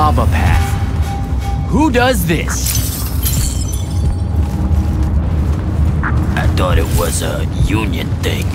lava path. Who does this? I thought it was a union thing.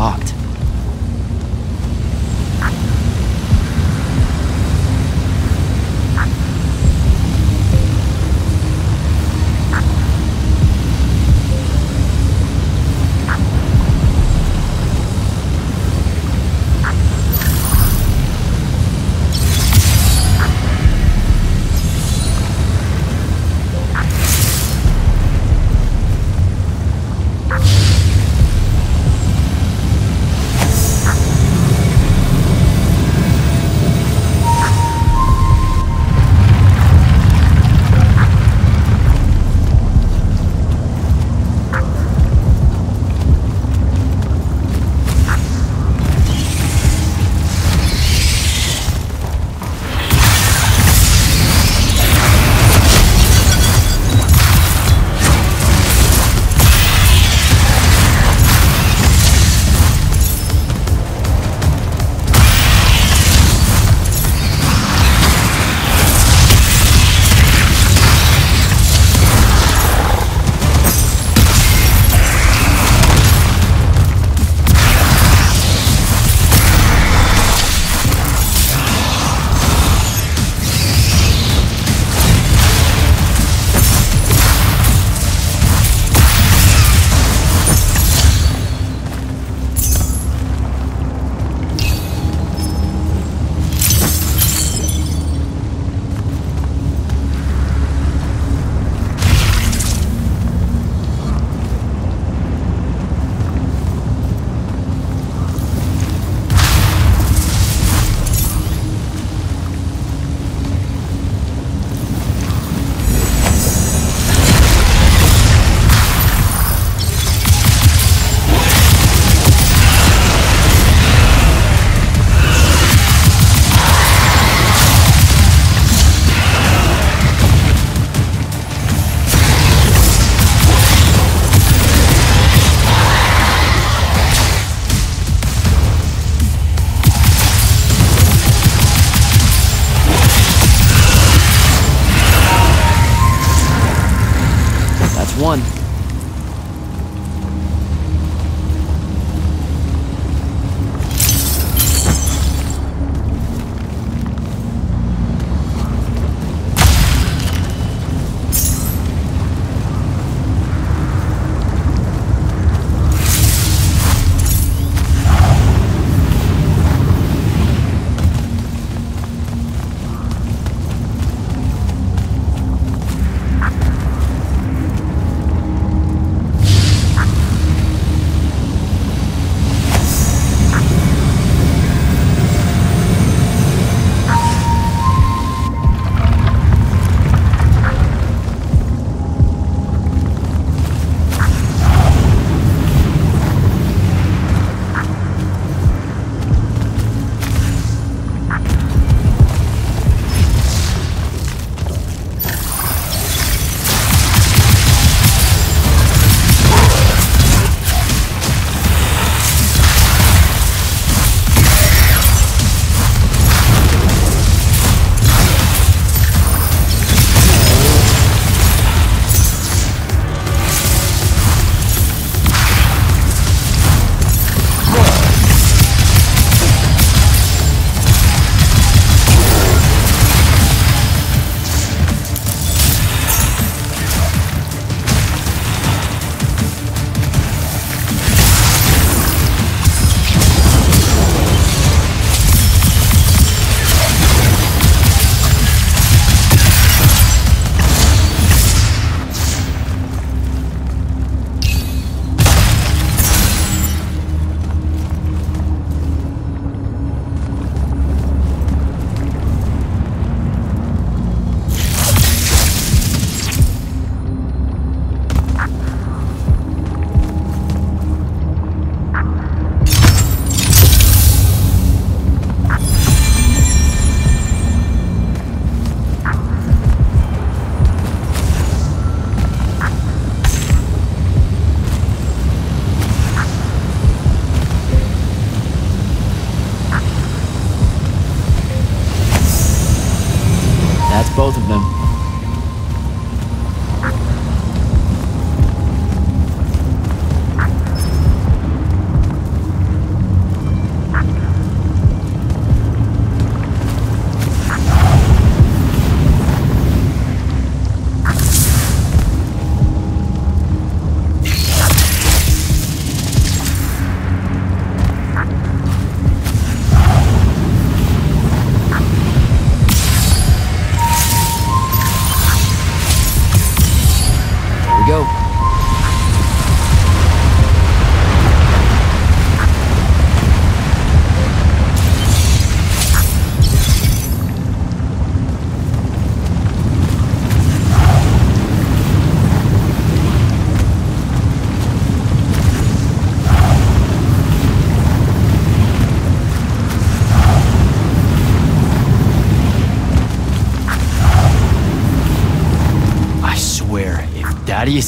Locked.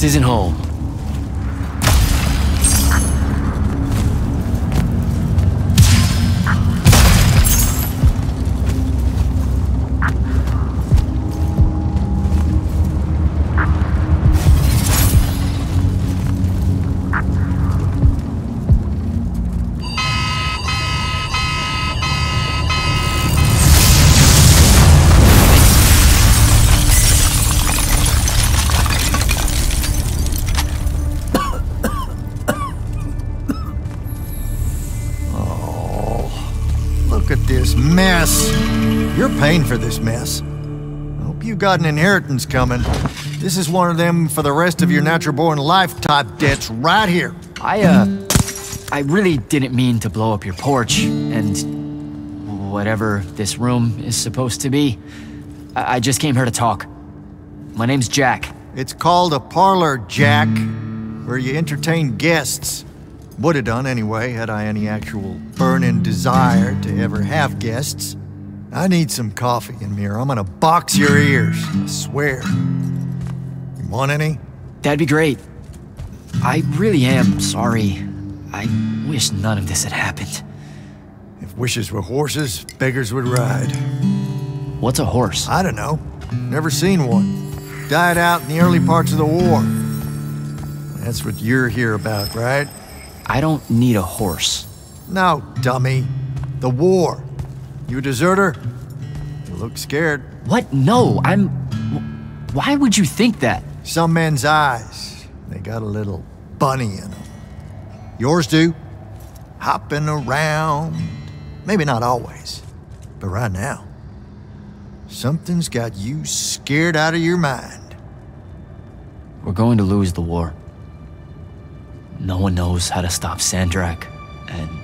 Isn't home. Paying for this mess. I hope you got an inheritance coming. This is one of them for the rest of your natural born life type debts right here. I, uh, I really didn't mean to blow up your porch and whatever this room is supposed to be. I, I just came here to talk. My name's Jak. It's called a parlor, Jak, where you entertain guests. Would have done anyway, had I any actual burning desire to ever have guests. I need some coffee in here. I'm gonna box your ears, I swear. You want any? That'd be great. I really am sorry. I wish none of this had happened. If wishes were horses, beggars would ride. What's a horse? I don't know. Never seen one. Died out in the early parts of the war. That's what you're here about, right? I don't need a horse. No, dummy. The war. You a deserter? You look scared. What? No, I'm. Why would you think that? Some men's eyes, they got a little bunny in them. Yours do. Hopping around. Maybe not always, but right now. Something's got you scared out of your mind. We're going to lose the war. No one knows how to stop Sandrakk, and.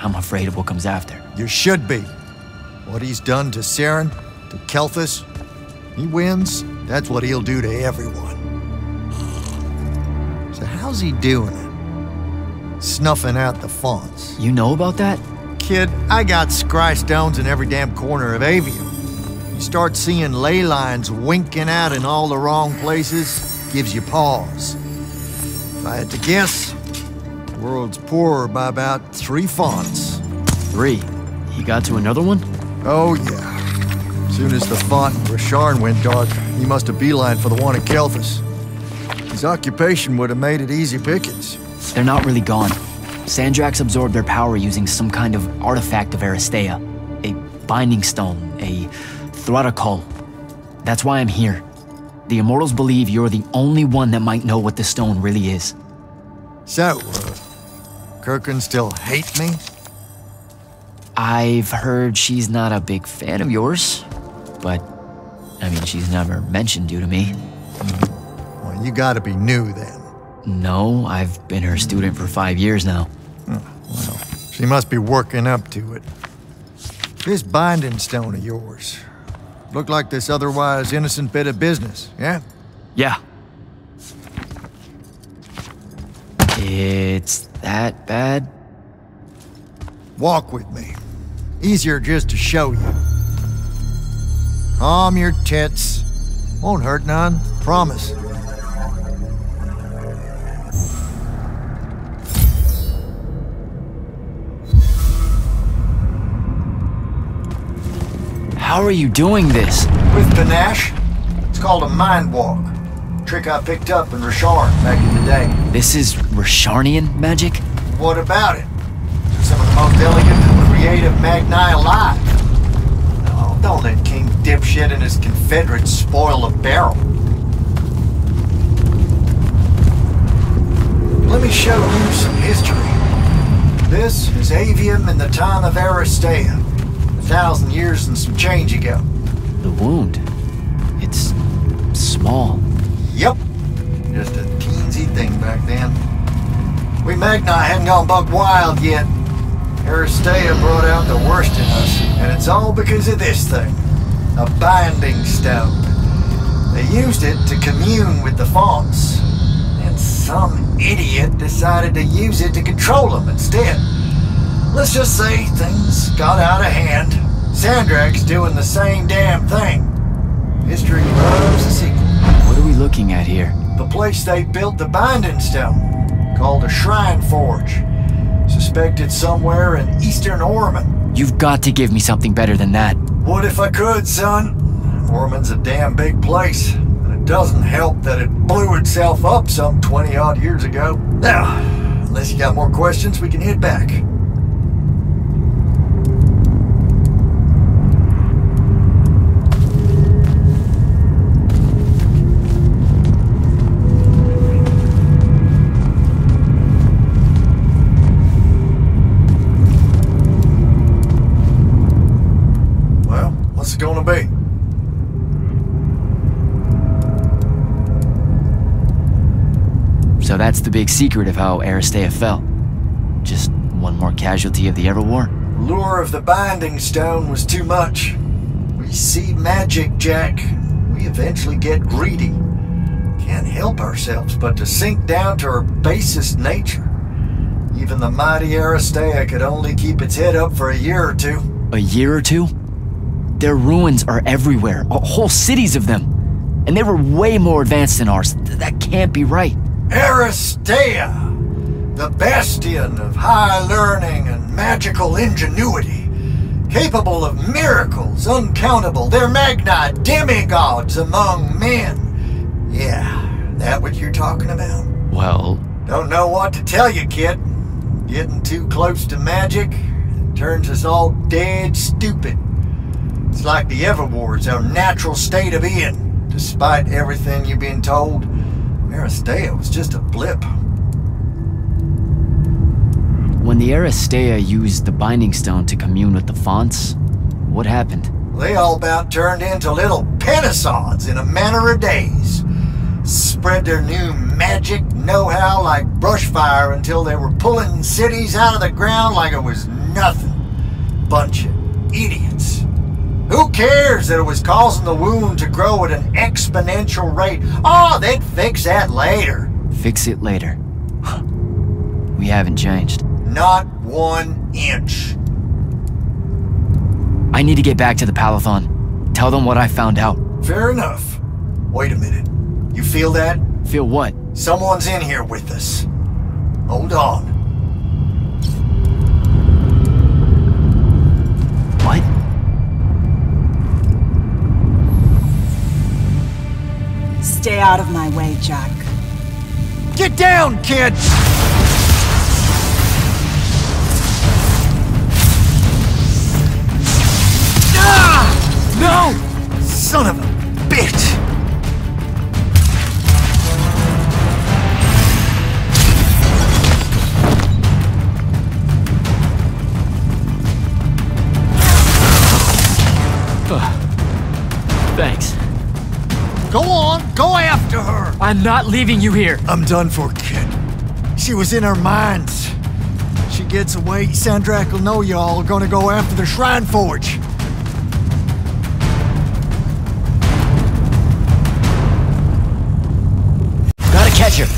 I'm afraid of what comes after. You should be. What he's done to Saren, to Kelthus, he wins, that's what he'll do to everyone. So how's he doing it? Snuffing out the fonts. You know about that? Kid, I got scry stones in every damn corner of Aveum. You start seeing ley lines winking out in all the wrong places, gives you pause. If I had to guess, world's poorer by about three fonts. Three. He got to another one? Oh, yeah. Soon as the font in Rasharn went dark, he must have beeline for the one at Kelthus. His occupation would have made it easy pickings. They're not really gone. Sandrax absorbed their power using some kind of artifact of Aristea. A binding stone, a Throttacol. That's why I'm here. The Immortals believe you're the only one that might know what the stone really is. So, Kirkan still hate me? I've heard she's not a big fan of yours, but I mean, she's never mentioned you to me. Mm-hmm. Well, you gotta be new then. No, I've been her student for five years now. Oh, well, she must be working up to it. This binding stone of yours. looked like this otherwise innocent bit of business, yeah? Yeah. It's that bad? Walk with me. Easier just to show you. Calm your tits. Won't hurt none, promise. How are you doing this? With panache, it's called a mind walk. Trick I picked up in Rasharn back in the day. This is Rasharnian magic? What about it? Some of the most elegant and creative Magni alive. No, don't let King Dipshit and his Confederates spoil a barrel. Let me show you some history. This is Aveum in the time of Aristea. A thousand years and some change ago. The wound. It's small. Yep. Just a teensy thing back then. We Magni hadn't gone buck wild yet. Aristea brought out the worst in us, and it's all because of this thing. A binding stone. They used it to commune with the fonts, and some idiot decided to use it to control them instead. Let's just say things got out of hand. Sandrakk's doing the same damn thing. History loves a sequel. What are we looking at here? The place they built the binding stone, called a shrine forge. Suspected somewhere in eastern Orman. You've got to give me something better than that. What if I could, son? Orman's a damn big place, and it doesn't help that it blew itself up some 20 odd years ago. Now, unless you got more questions, we can head back. That's the big secret of how Aristea fell. Just one more casualty of the Everwar? lure of the binding stone was too much. We see magic, Jak. We eventually get greedy. Can't help ourselves but to sink down to our basest nature. Even the mighty Aristea could only keep its head up for a year or two. A year or two? Their ruins are everywhere, whole cities of them. And they were way more advanced than ours. That can't be right. Aristea! The bastion of high learning and magical ingenuity. Capable of miracles uncountable. They're Magni demigods among men. Yeah, that what you're talking about? Well, Don't know what to tell you, kid. Getting too close to magic turns us all dead stupid. It's like the Everwar's our natural state of being. Despite everything you've been told, Aristea was just a blip. when the Aristea used the Binding Stone to commune with the fonts, what happened? They all about turned into little penisods in a matter of days. Spread their new magic know-how like brushfire until they were pulling cities out of the ground like it was nothing. Bunch of idiots. Who cares that it was causing the wound to grow at an exponential rate? Oh, they'd fix that later. Fix it later. we haven't changed. Not one inch. I need to get back to the Palathon. Tell them what I found out. Fair enough. Wait a minute. You feel that? Feel what? Someone's in here with us. Hold on. Stay out of my way, Jak. Get down, kid! Ah! No! Son of a bitch! Go after her! I'm not leaving you here. I'm done for, kid. She was in our minds. She gets away, Sandrakk will know y'all are gonna go after the Shrine Forge. Gotta catch her.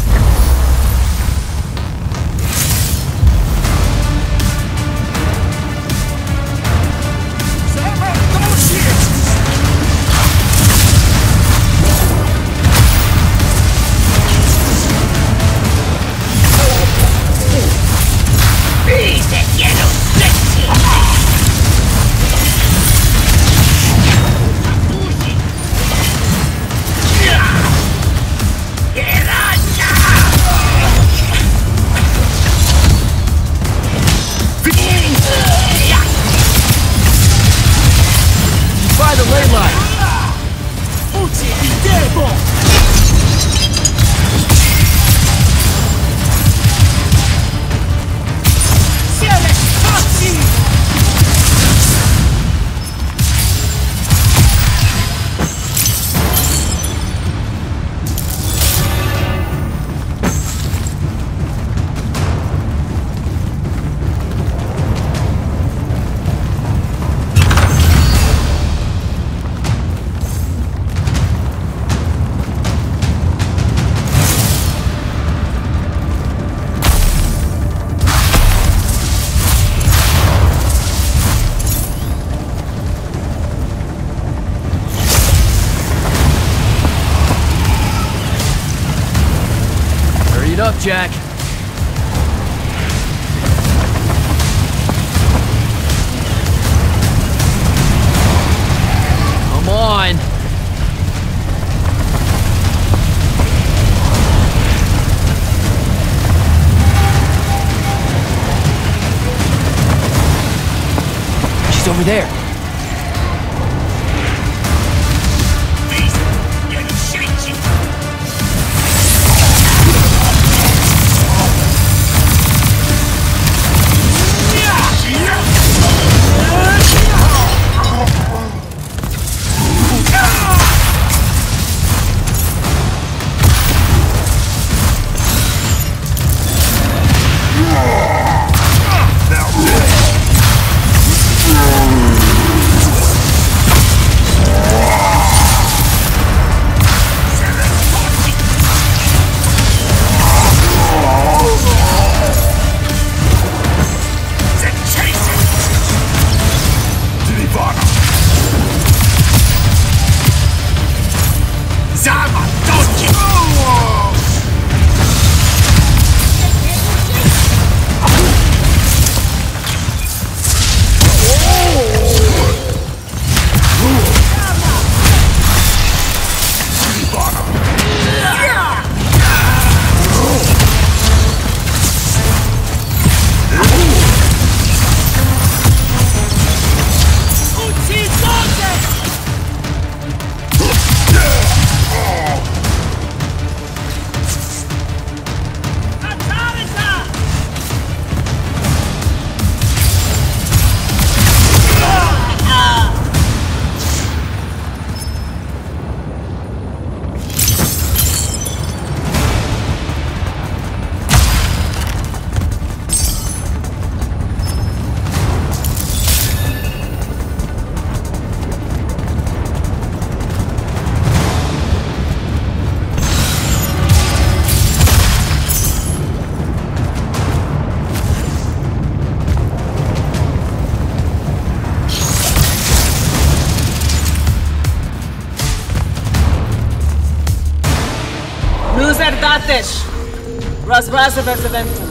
Razrazav eventum.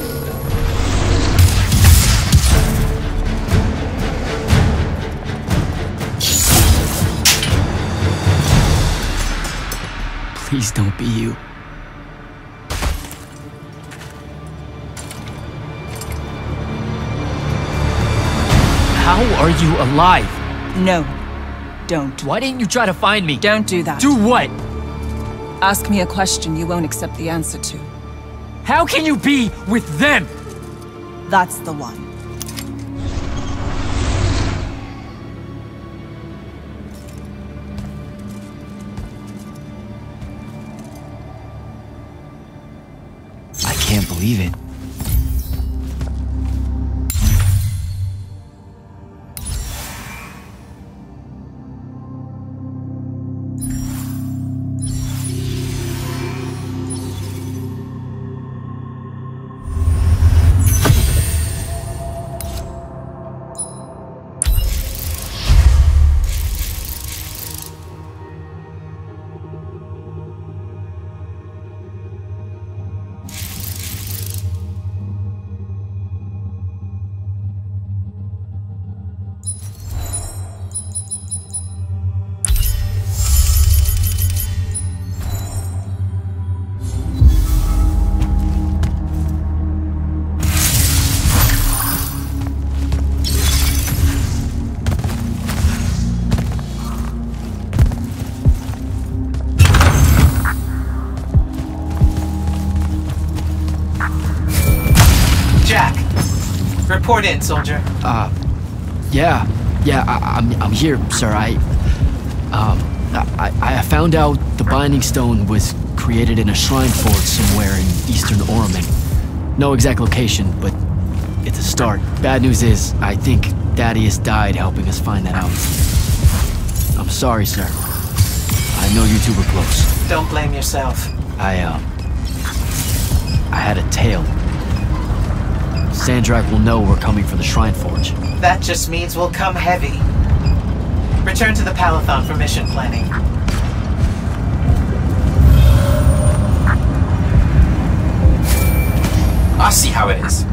Please don't be you. How are you alive? No. Don't. Why didn't you try to find me? Don't do that. Do what? Ask me a question you won't accept the answer to. How can you be with them? That's the one. Report in, soldier. Uh, Yeah, yeah, I, I'm, I'm here, sir. I, um, I, I found out the Binding Stone was created in a shrine forge somewhere in eastern Oromin. No exact location, but it's a start. Bad news is, I think Thaddeus died helping us find that out. I'm sorry, sir. I know you two were close. Don't blame yourself. I, uh, I had a tail. Sandrakk will know we're coming for the Shrine Forge. That just means we'll come heavy. Return to the Palathon for mission planning. I see how it is.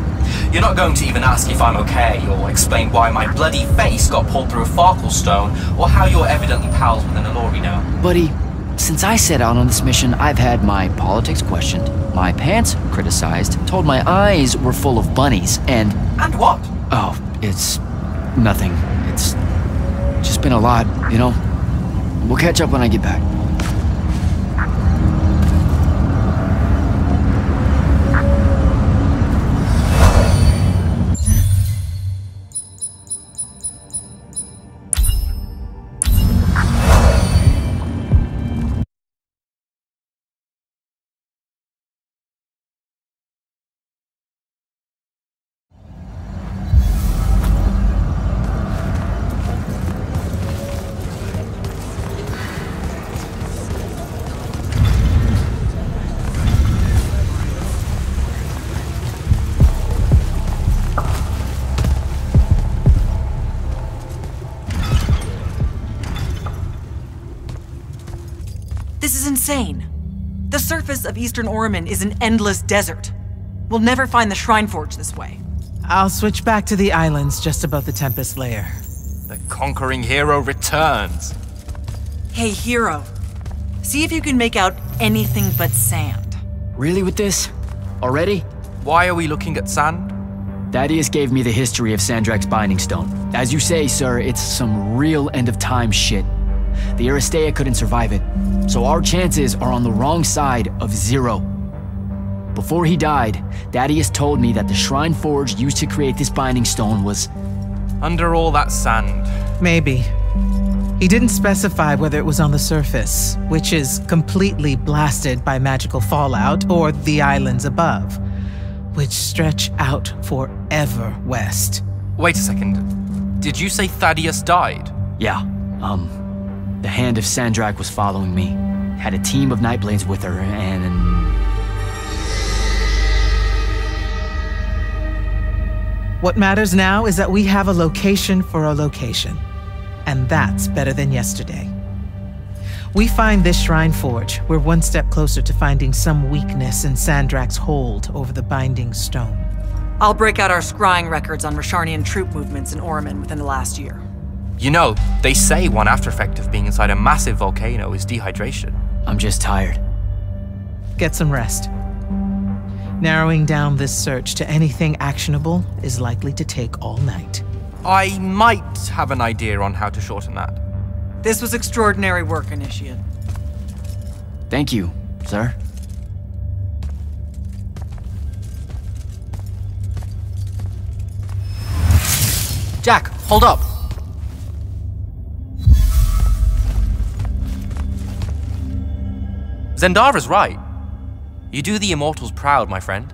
You're not going to even ask if I'm okay, or explain why my bloody face got pulled through a Farkle stone, or how you're evidently pals with an Allori now. Buddy, since I set out on this mission, I've had my politics questioned, my pants criticized, told my eyes were full of bunnies, and. And what? Oh, it's. nothing. It's. just been a lot, you know? We'll catch up when I get back. Of Eastern Orman is an endless desert. We'll never find the Shrine Forge this way. I'll switch back to the islands just above the Tempest layer. The conquering hero returns. Hey, hero. See if you can make out anything but sand. Really with this? Already? Why are we looking at sand? Thaddeus gave me the history of Sandrakk's Binding Stone. As you say, sir, it's some real end of time shit. The Aristea couldn't survive it, so our chances are on the wrong side of zero. Before he died, Thaddeus told me that the Shrine Forge used to create this Binding Stone was. Under all that sand. Maybe. He didn't specify whether it was on the surface, which is completely blasted by magical fallout, or the islands above, which stretch out forever west. Wait a second. Did you say Thaddeus died? Yeah, um. The hand of Sandrakk was following me. Had a team of Nightblades with her, and. What matters now is that we have a location for a location. And that's better than yesterday. We find this Shrine Forge, we're one step closer to finding some weakness in Sandrakk's hold over the Binding Stone. I'll break out our scrying records on Rasharnian troop movements in Orman within the last year. You know, they say one after effect of being inside a massive volcano is dehydration. I'm just tired. Get some rest. Narrowing down this search to anything actionable is likely to take all night. I might have an idea on how to shorten that. This was extraordinary work, Initiate. Thank you, sir. Jak, hold up. Zendara's right. You do the Immortals proud, my friend.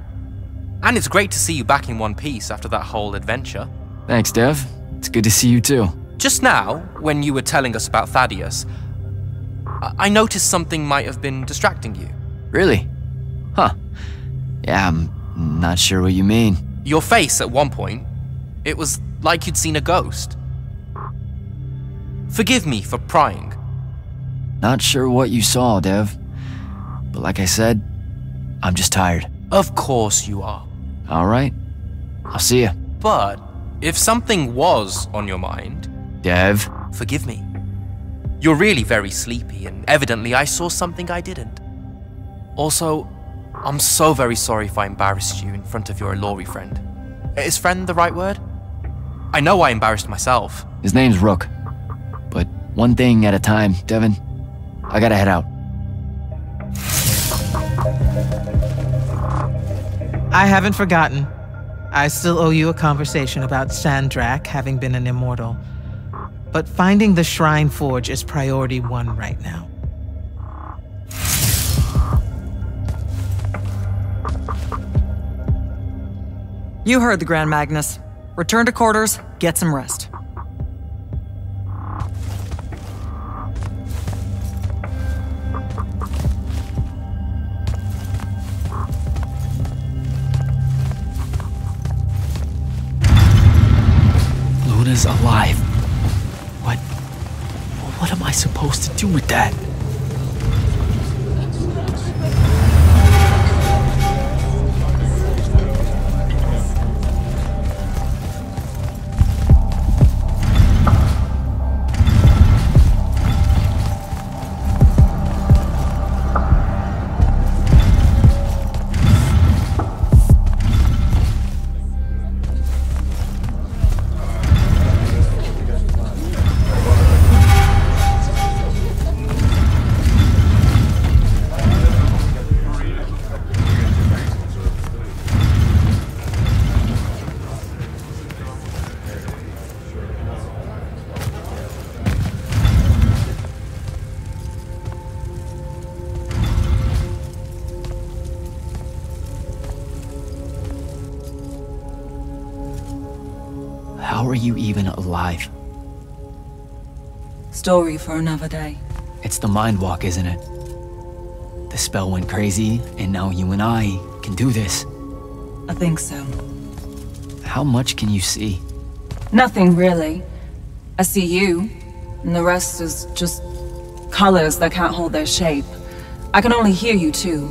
And it's great to see you back in one piece after that whole adventure. Thanks, Dev. It's good to see you too. Just now, when you were telling us about Thaddeus, I, I noticed something might have been distracting you. Really? Huh. Yeah, I'm not sure what you mean. Your face at one point, it was like you'd seen a ghost. Forgive me for prying. Not sure what you saw, Dev. But like I said, I'm just tired. Of course you are. All right. I'll see you. But if something was on your mind, Dev. forgive me. You're really very sleepy, and evidently I saw something I didn't. Also, I'm so very sorry if I embarrassed you in front of your Allori friend. Is friend the right word? I know I embarrassed myself. His name's Rook. But one thing at a time, Devyn. I gotta head out. I haven't forgotten. I still owe you a conversation about Sandrakk having been an immortal. But finding the Shrine Forge is priority one right now. You heard the Grand Magnus. Return to quarters, get some rest. What am I supposed to do with that? Story for another day. It's the mind walk, isn't it? The spell went crazy, and now you and I can do this. I think so. How much can you see? Nothing really. I see you, and the rest is just colors that can't hold their shape. I can only hear you too.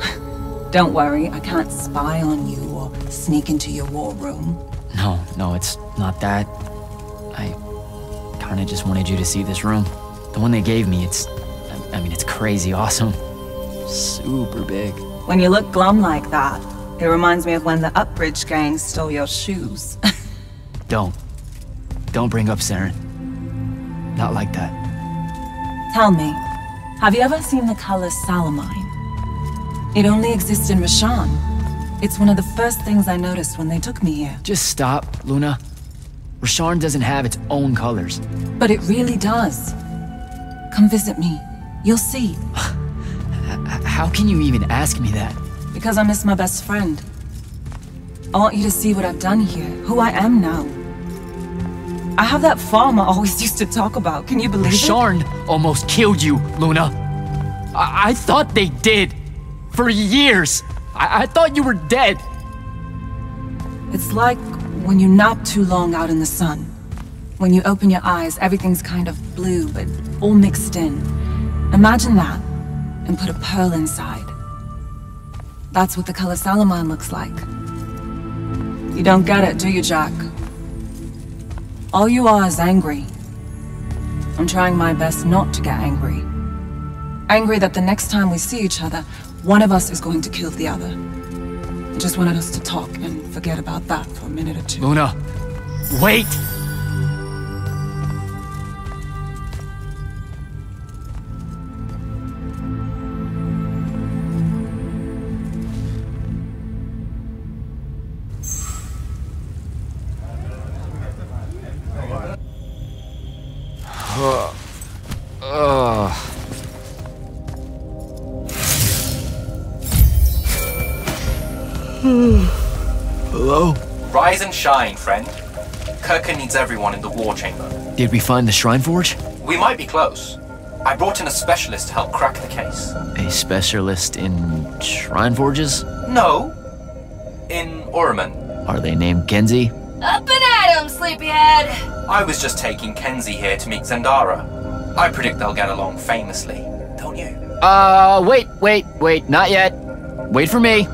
Don't worry, I can't spy on you or sneak into your war room. No, no, it's not that. I kinda just wanted you to see this room. The one they gave me, it's. I- I mean, it's crazy awesome. Super big. When you look glum like that, it reminds me of when the Upbridge gang stole your shoes. Don't. Don't bring up Saren. Not like that. Tell me, have you ever seen the color Salamine? It only exists in Rasharn. It's one of the first things I noticed when they took me here. Just stop, Luna. Rasharn doesn't have its own colors. But it really does. Come visit me. You'll see. How can you even ask me that? Because I miss my best friend. I want you to see what I've done here, who I am now. I have that farm I always used to talk about. Can you believe it? Rasharn almost killed you, Luna. I, I thought they did. For years. I, I thought you were dead. It's like when you nap too long out in the sun. When you open your eyes, everything's kind of blue, but all mixed in. Imagine that, and put a pearl inside. That's what the color Salamine looks like. You don't get it, do you, Jak? All you are is angry. I'm trying my best not to get angry. Angry that the next time we see each other, one of us is going to kill the other. Just wanted us to talk and forget about that for a minute or two. Luna, wait! Kirkan everyone in the war chamber. Did we find the Shrine Forge? We might be close. I brought in a specialist to help crack the case. A specialist in Shrine Forges? No. In Uraman. Are they named Kenzie? Up and at 'em, sleepyhead! I was just taking Kenzie here to meet Zendara. I predict they'll get along famously, don't you? Uh, wait, wait, wait, not yet. Wait for me.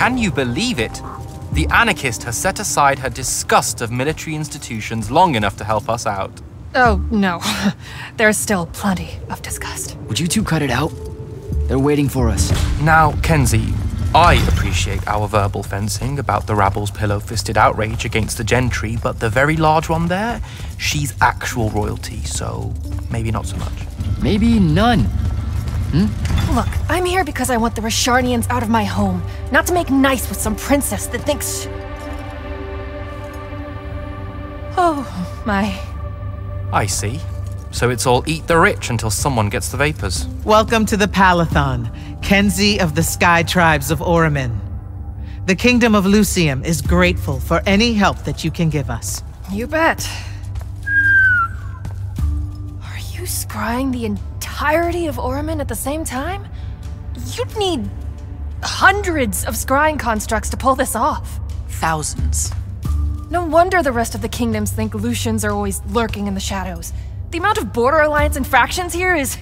Can you believe it? The anarchist has set aside her disgust of military institutions long enough to help us out. Oh, no. There's still plenty of disgust. Would you two cut it out? They're waiting for us. Now, Kenzie, I appreciate our verbal fencing about the rabble's pillow fisted outrage against the gentry, but the very large one there, she's actual royalty, so maybe not so much. Maybe none. Hmm? Look, I'm here because I want the Rasharnians out of my home, not to make nice with some princess that thinks. Oh, my. I see. So it's all eat the rich until someone gets the vapors. Welcome to the Palathon, Kenzie of the Sky Tribes of Oramin. The Kingdom of Lucium is grateful for any help that you can give us. You bet. Are you scrying the entirety of Oramin at the same time? You'd need hundreds of scrying constructs to pull this off. Thousands. No wonder the rest of the kingdoms think Lucians are always lurking in the shadows. The amount of border alliance infractions here is.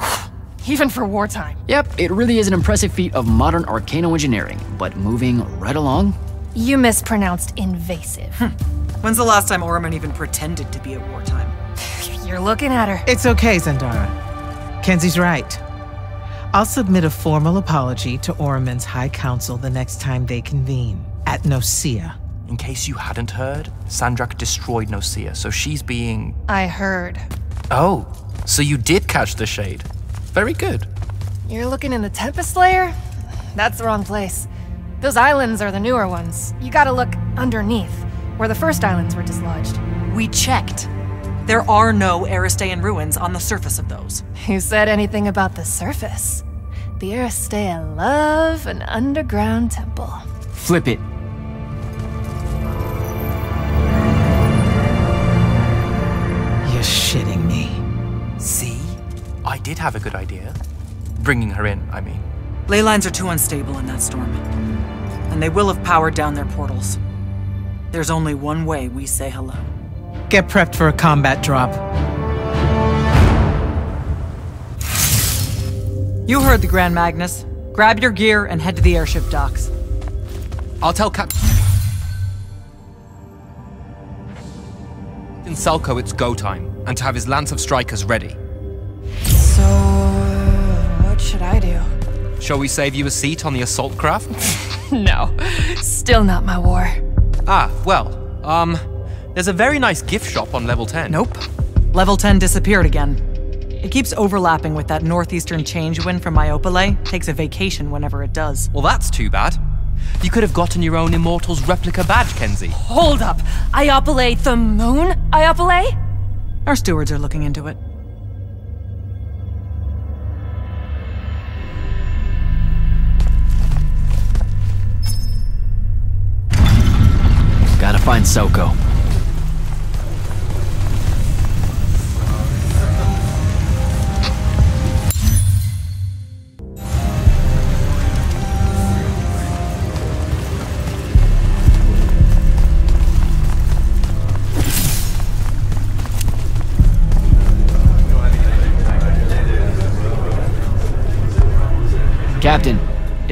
even for wartime. Yep, it really is an impressive feat of modern arcano engineering, but moving right along? You mispronounced invasive. Hmm. When's the last time Orman even pretended to be at wartime? You're looking at her. It's okay, Zendara. Kenzie's right. I'll submit a formal apology to Oramin's High Council the next time they convene at Nocia. In case you hadn't heard, Sandrakk destroyed Nocia, so she's being. I heard. Oh, so you did catch the shade. Very good. You're looking in the Tempest Layer? That's the wrong place. Those islands are the newer ones. You gotta look underneath, where the first islands were dislodged. We checked. There are no Aristean ruins on the surface of those. Who said anything about the surface? The Aristea love an underground temple. Flip it. You're shitting me. See? I did have a good idea. Bringing her in, I mean. Ley lines are too unstable in that storm. And they will have powered down their portals. There's only one way we say hello. Get prepped for a combat drop. You heard the Grand Magnus. Grab your gear and head to the airship docks. I'll tell Cap. In Selko, it's go time, and to have his Lance of Strikers ready. So, what should I do? Shall we save you a seat on the assault craft? No, still not my war. ah, well, um, there's a very nice gift shop on level 10. Nope. Level 10 disappeared again. It keeps overlapping with that northeastern change wind from Myopole. Takes a vacation whenever it does. Well, that's too bad. You could have gotten your own Immortals replica badge, Kenzie. Hold up! Iopole the moon? Iopole? Our stewards are looking into it. Gotta find Soko.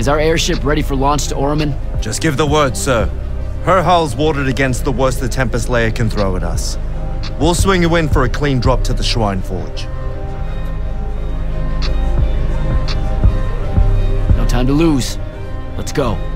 Is our airship ready for launch to Oraman? Just give the word, sir. Her hull's watered against the worst the Tempest Layer can throw at us. We'll swing you in for a clean drop to the Shrine Forge. No time to lose. Let's go.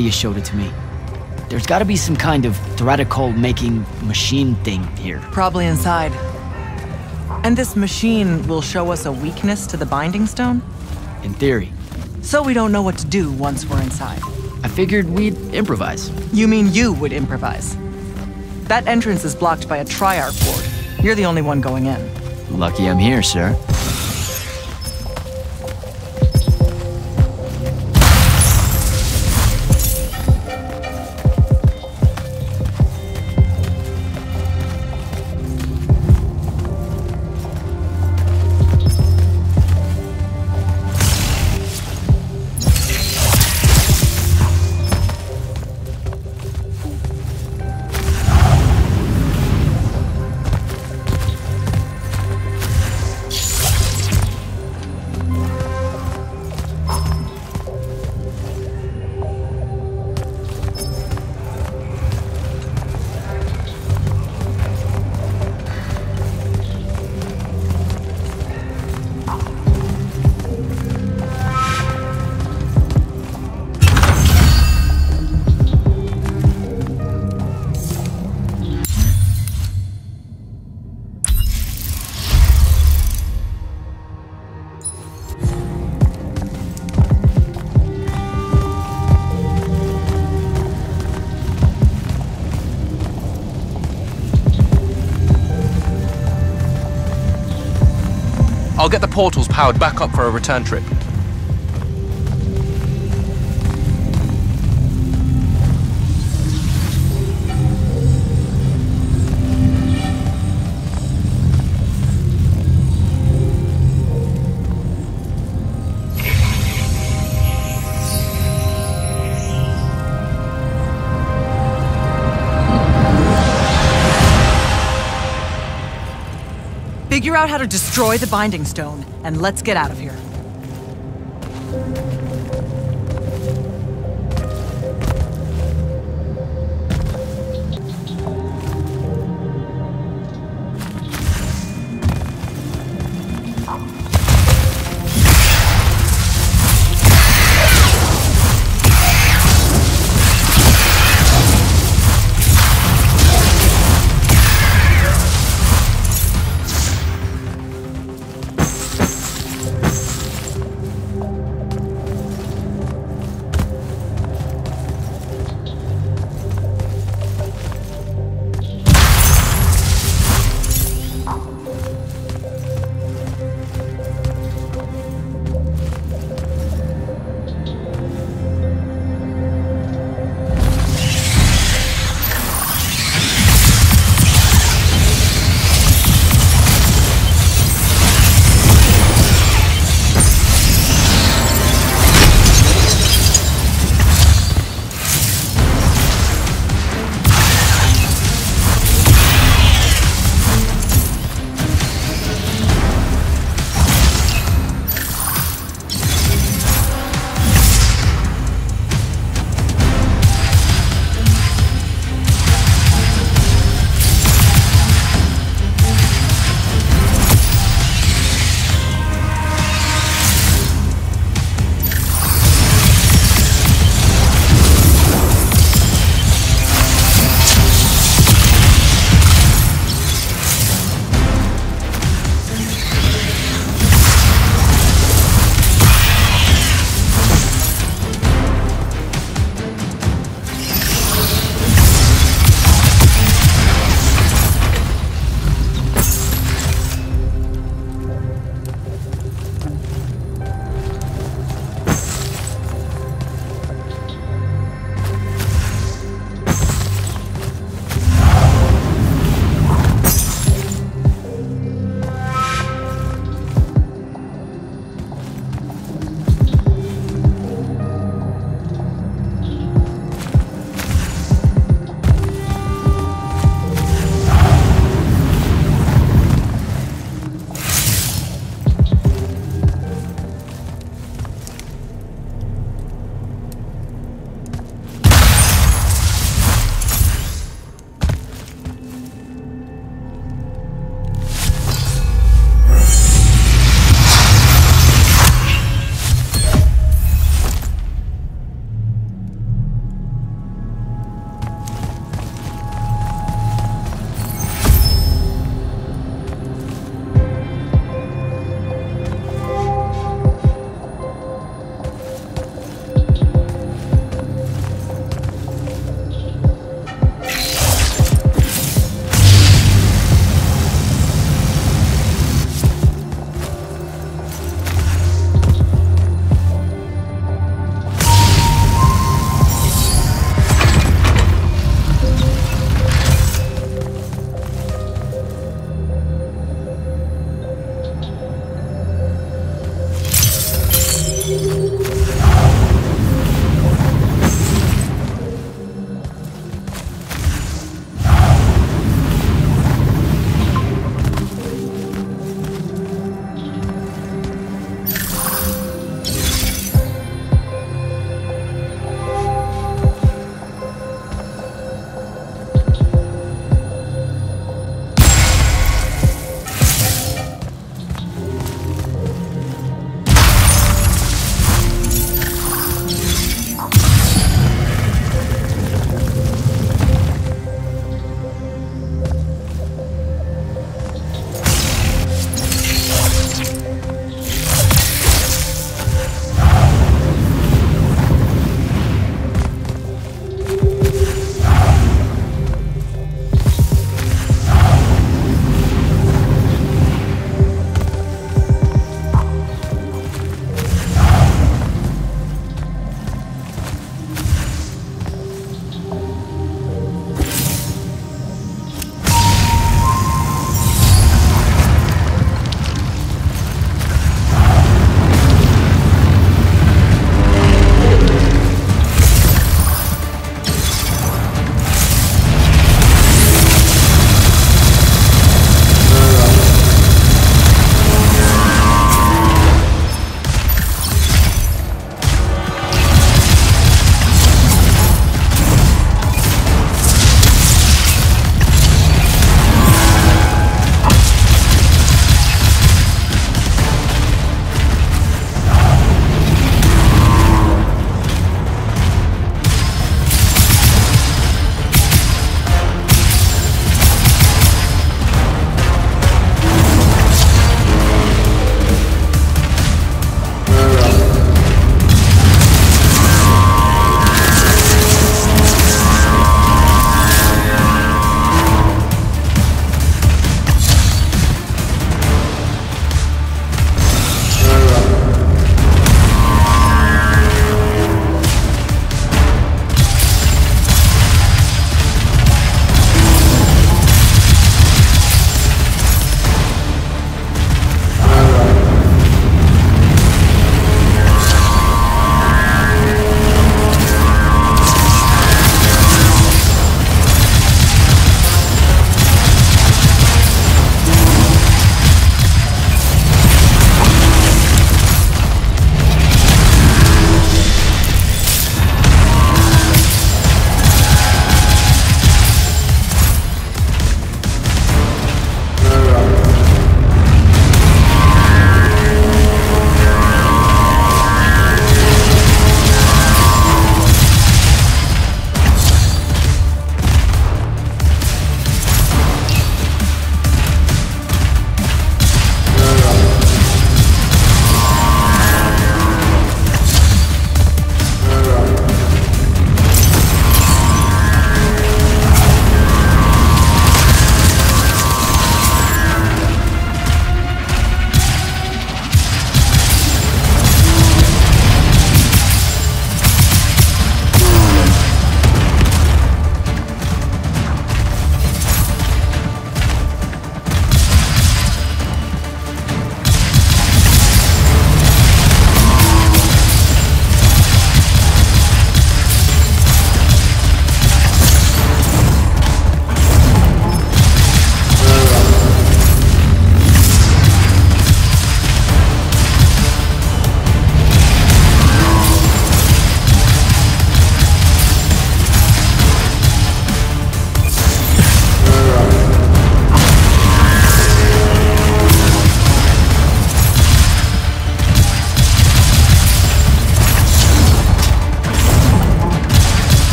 Thaddeus showed it to me. There's gotta be some kind of Theratocol making machine thing here. Probably inside. And this machine will show us a weakness to the Binding Stone? In theory. So we don't know what to do once we're inside. I figured we'd improvise. You mean you would improvise? That entrance is blocked by a Triarch board. You're the only one going in. Lucky I'm here, sir. Powered back up for a return trip. Out how to destroy the Binding Stone, and let's get out of here.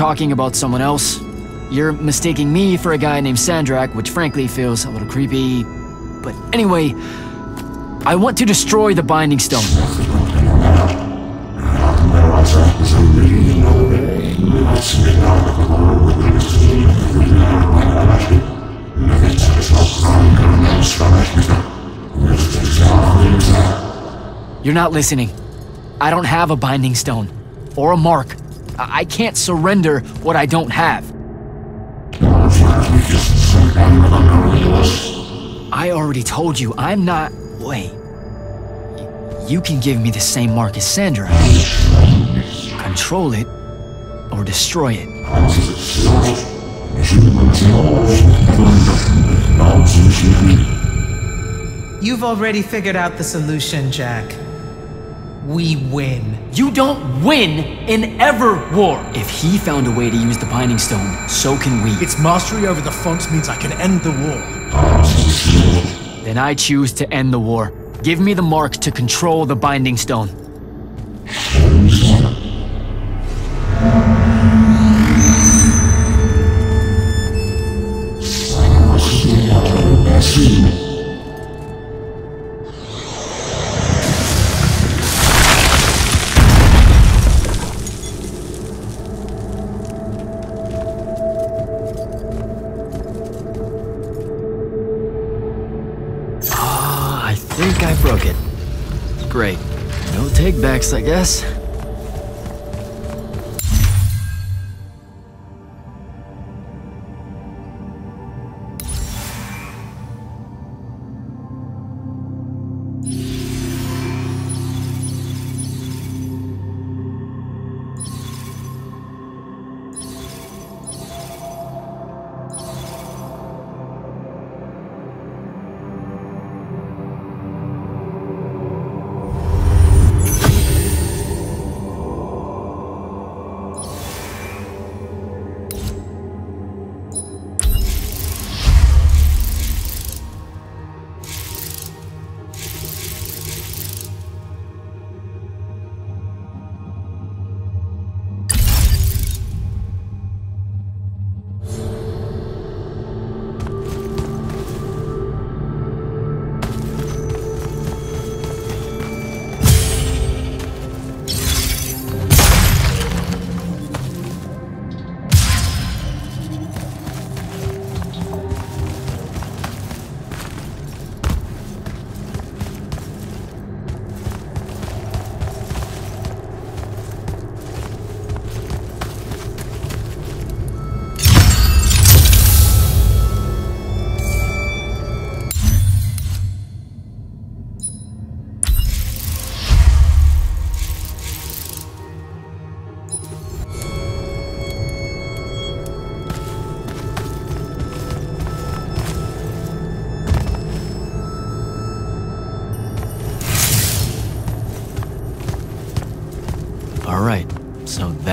Talking about someone else. You're mistaking me for a guy named Sandrakk, which frankly feels a little creepy. But anyway, I want to destroy the Binding Stone. You're not listening. I don't have a binding stone. Or a mark. I, can't surrender what I don't have. I already told you, I'm not... Wait. You can give me the same mark as Sandrakk. Control it, or destroy it. You've already figured out the solution, Jak. We win. You don't win in ever war. If he found a way to use the Binding Stone, so can we. Its mastery over the fonts means I can end the war. Then I choose to end the war. Give me the mark to control the Binding Stone. Takebacks, I guess.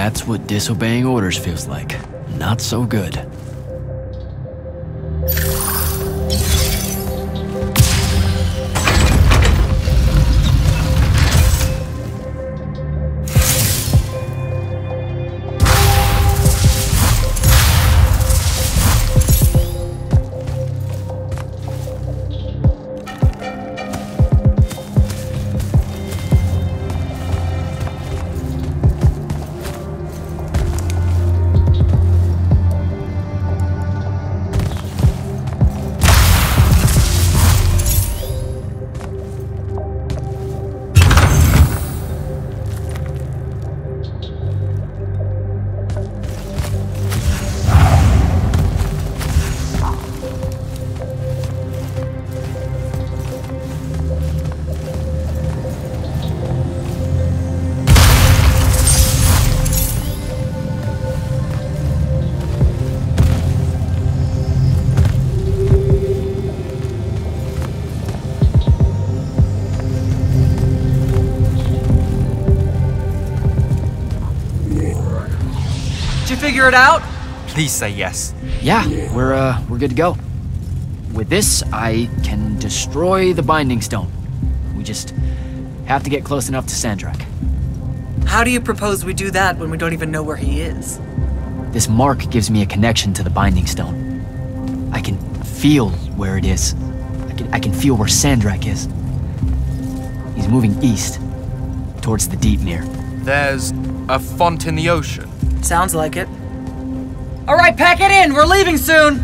That's what disobeying orders feels like. Not so good. Figure it out? Please say yes. Yeah, we're, uh, we're good to go. With this, I can destroy the Binding Stone. We just have to get close enough to Sandrakk. How do you propose we do that when we don't even know where he is? This mark gives me a connection to the Binding Stone. I can feel where it is. I can, I can feel where Sandrakk is. He's moving east, towards the Deepmere. There's a font in the ocean. Sounds like it. All right, pack it in. We're leaving soon.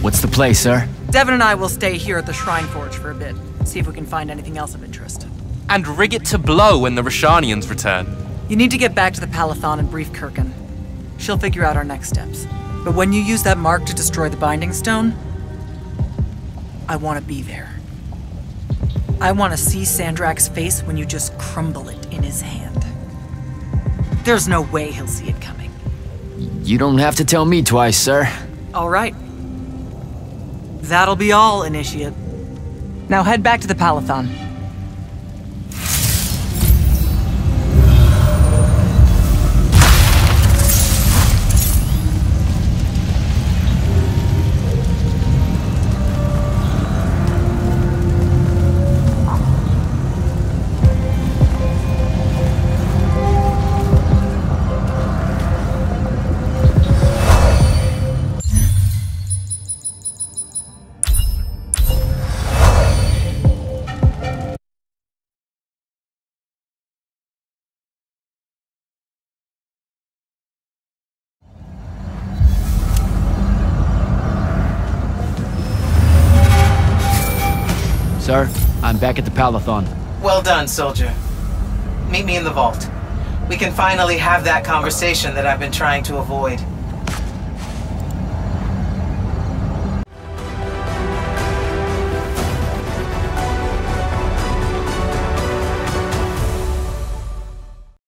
What's the play, sir? Devyn and I will stay here at the Shrine Forge for a bit. See if we can find anything else of interest. And rig it to blow when the Rashanians return. You need to get back to the Palathon and brief Kirkan. She'll figure out our next steps. But when you use that mark to destroy the Binding Stone, I want to be there. I want to see Sandrakk's face when you just crumble it in his hand. There's no way he'll see it coming. You don't have to tell me twice, sir. All right. That'll be all, Initiate. Now head back to the Palathon. Palathon. Well done, soldier. Meet me in the vault. We can finally have that conversation that I've been trying to avoid.